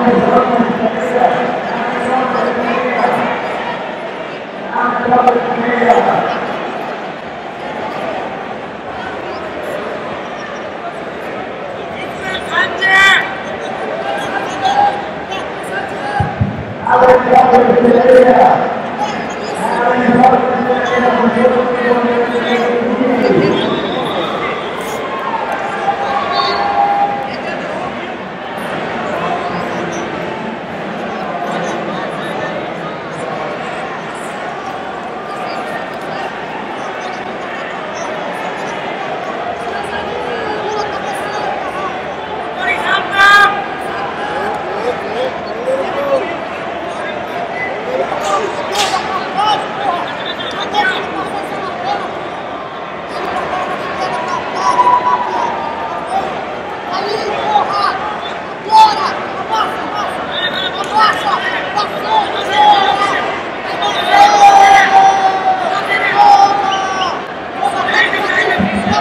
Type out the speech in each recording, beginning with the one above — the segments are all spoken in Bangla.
I'm I'm going going to to to to go go the area. the area.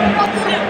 up.